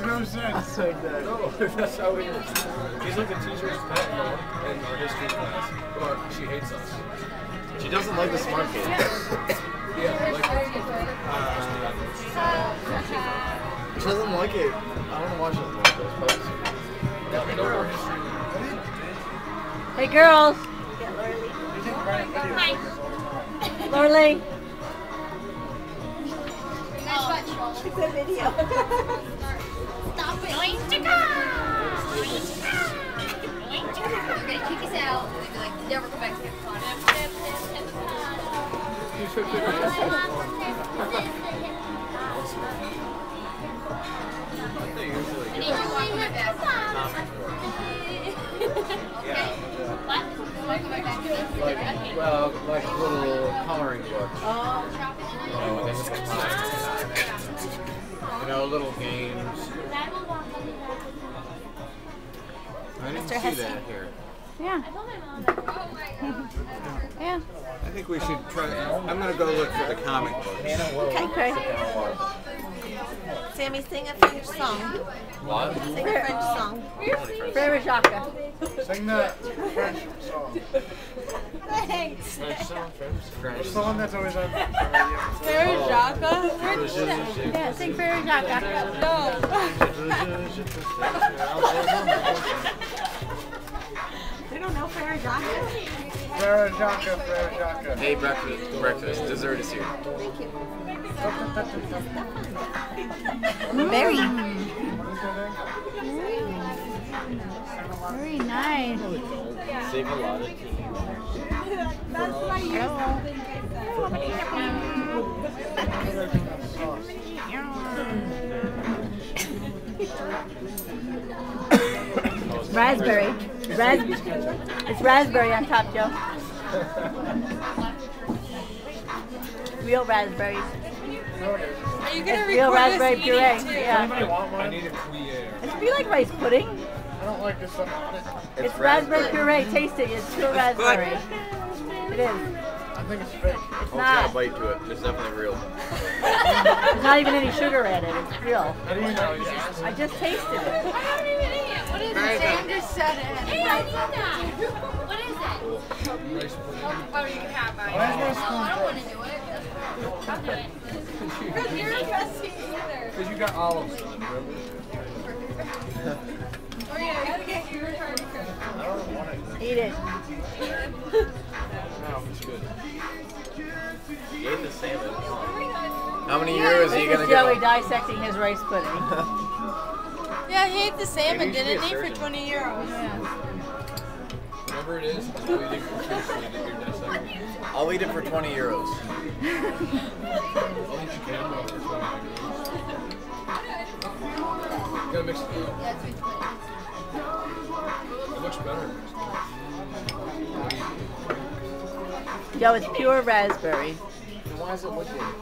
makes no sense. No, that's how it is. She's like a teacher's pet in our, in our history class, but she hates us. She doesn't like the smart kids. Yeah, like. Uh, she doesn't like it. I don't watch those posts. Yeah, we know our history. Hey, girls. Lorley. It's a video. Stop it. Going to go. Going to go. They're gonna kick us out. and They're like, never come back to the They usually I need you to walk on my back. Yeah. What? Walk on my back. Like, well, like little coloring books. With You know, little games. I didn't Mr. see Hesse. that here. Yeah. Yeah. I think we should try. I'm gonna go look for the comic books. Okay, Craig. Sammy, sing a French song. What? Sing a French song. Frere Jacques. Sing that French song. Thanks. French. The one that's always on the Jaka? Yeah, sing Frere Jacques. No. They don't know Farrah Jaka? Frere Jacques, Frere Jacques. Hey, breakfast. Breakfast. Dessert is here. Thank you. Very. Very nice. Save a lot of tea. That's my Raspberry. Ras- it's raspberry on top, Joe. Real raspberries. Are you gonna It's real raspberry eating puree. too? Yeah. Anybody want I need a Gruyere. It's be like rice pudding. I don't like this stuff on it. It's, raspberry puree. Taste it. It's pure raspberry. It is. I think it's fake. It's Oh, it's got a bite to it. It's definitely real. There's not even any sugar added. It's real. How do you know? I just tasted it. I don't even eat it. What is it? Sam just said it. Hey, I need that. What is it? Rice. Oh, you can have mine. Why is my Oh, I don't want to do it. I'll do it. Because you're a bestie either. Because you got olives on, oh, remember? Salmon. How many euros are you This gonna is Joey give? dissecting his rice pudding. Yeah, he ate the salmon, Maybe you should didn't a he, for 20 euros? Whatever it is, it's bleeding profusely that you're dissecting. I'll eat it for 20 euros. I'll eat your camera for 20 You gotta mix it up. Yeah, it's sweet potato. It looks better. Joe, it's pure raspberry. Why is it liquid?